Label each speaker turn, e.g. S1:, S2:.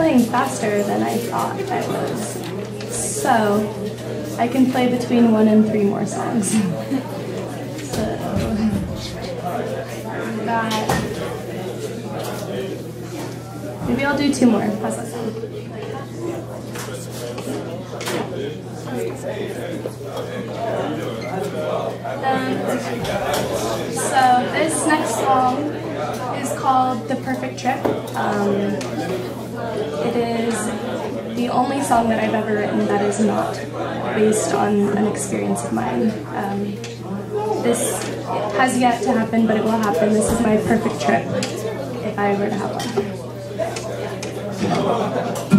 S1: playing faster than I thought I was. So, I can play between one and three more songs. so, got. Maybe I'll do two more. How's that sound? Um, so this next song is called "The Perfect Trip." Um, it is the only song that I've ever written that is not based on an experience of mine. Um, this has yet to happen, but it will happen. This is my perfect trip if I were to have one.